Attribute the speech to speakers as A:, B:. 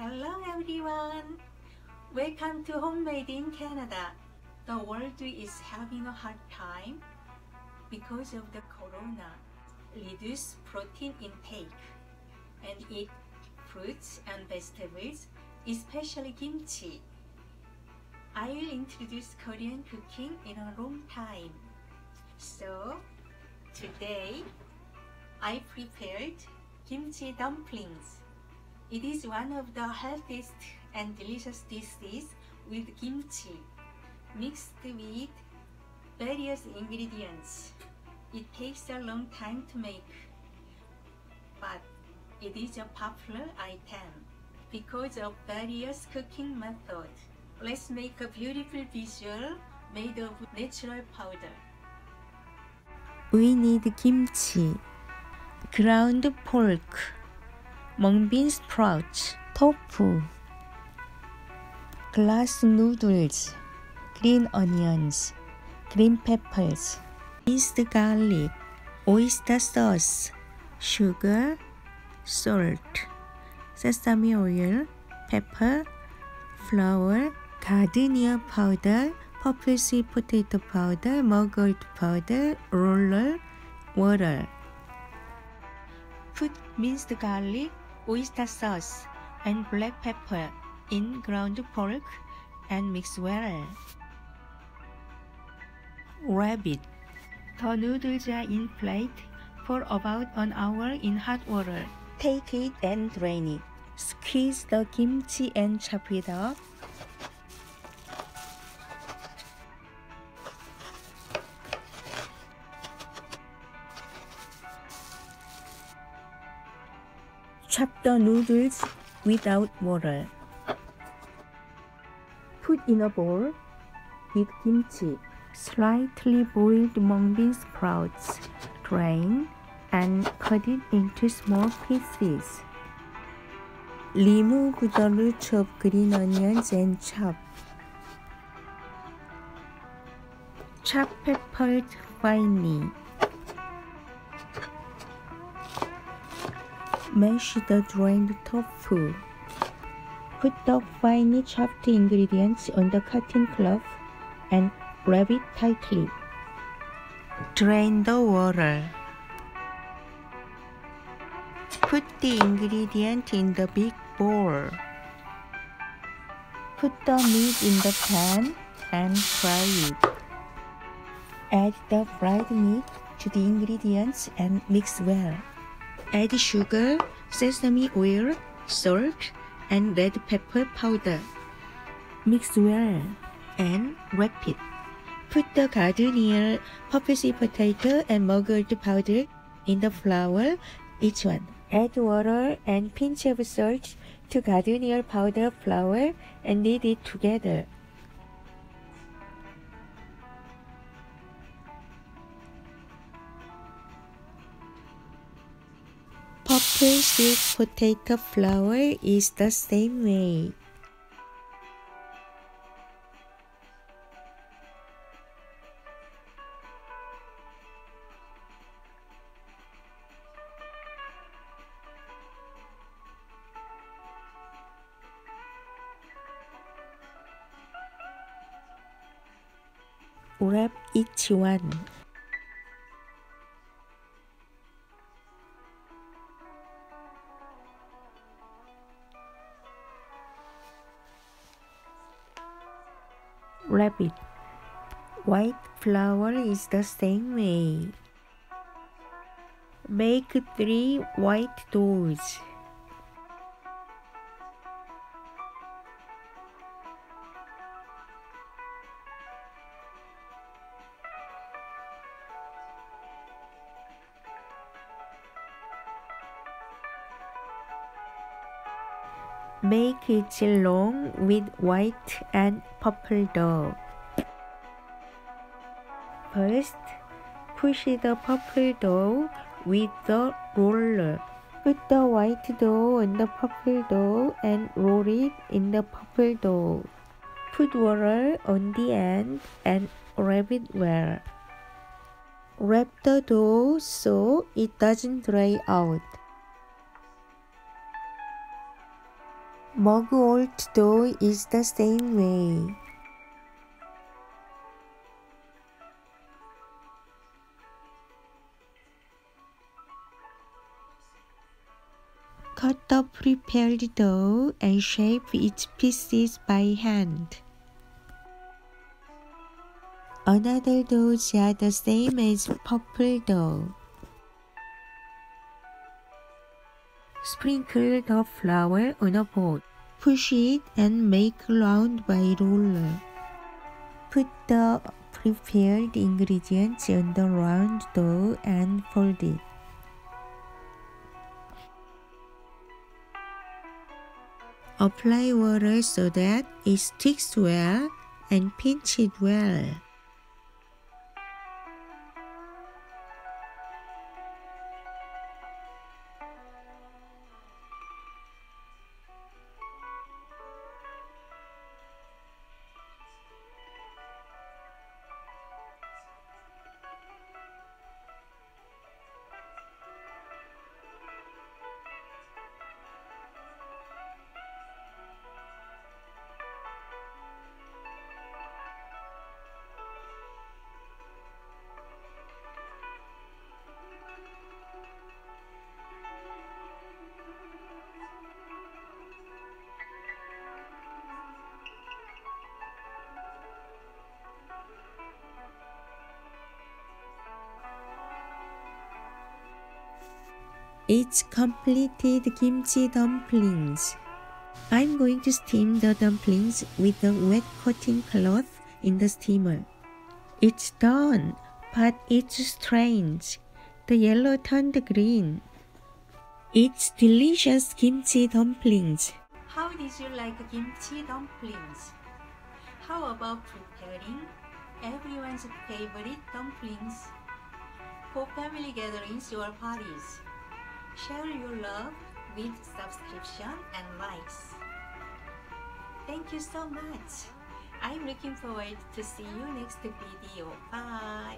A: Hello everyone! Welcome to Homemade in Canada. The world is having a hard time because of the corona. Reduce protein intake and eat fruits and vegetables, especially kimchi. I will introduce Korean cooking in a long time. So, today I prepared kimchi dumplings. It is one of the healthiest and delicious dishes with kimchi mixed with various ingredients. It takes a long time to make, but it is a popular item because of various cooking methods. Let's make a beautiful visual made of natural powder.
B: We need kimchi, ground pork, mung bean sprouts, tofu, glass noodles, green onions, green peppers, minced garlic, oyster sauce, sugar, salt, sesame oil, pepper, flour, gardenia powder, purple potato powder, mugwort powder, roller, water. Put minced garlic, oyster sauce, and black pepper in ground pork and mix well. Wrap it. The noodles are in plate for about an hour in hot water. Take it and drain it. Squeeze the kimchi and chop it up. Chop the noodles without water. Put in a bowl with kimchi, slightly boiled mung bean sprouts, drain and cut it into small pieces. Remove the roots of green onions and chop. Chop peppers finely. Mash the drained tofu. Put the finely chopped ingredients on the cotton cloth and wrap it tightly. Drain the water. Put the ingredient in the big bowl. Put the meat in the pan and fry it. Add the fried meat to the ingredients and mix well. Add sugar, sesame oil, salt, and red pepper powder. Mix well and wrap it. Put the gardenia, purple potato, and mugwort powder in the flour, each one. Add water and pinch of salt to gardenia powder flour and knead it together. Purple sweet potato flour is the same way. Wrap each one. Wrap it. White flour is the same way. Make three white doughs. Make it long with white and purple dough. First, push the purple dough with the roller. Put the white dough on the purple dough and roll it in the purple dough. Put water on the end and wrap it well. Wrap the dough so it doesn't dry out. Mugwort dough is the same way. Cut the prepared dough and shape its pieces by hand. Another doughs are the same as purple dough. Sprinkle the flour on a board. Push it and make round by roller. Put the prepared ingredients on the round dough and fold it. Apply water so that it sticks well and pinch it well. It's completed kimchi dumplings. I'm going to steam the dumplings with a wet cotton cloth in the steamer. It's done, but it's strange. The yellow turned green. It's delicious kimchi dumplings.
A: How did you like kimchi dumplings? How about preparing everyone's favorite dumplings for family gatherings or parties? Share your love with subscription and likes. Thank you so much. I'm looking forward to see you next video. Bye.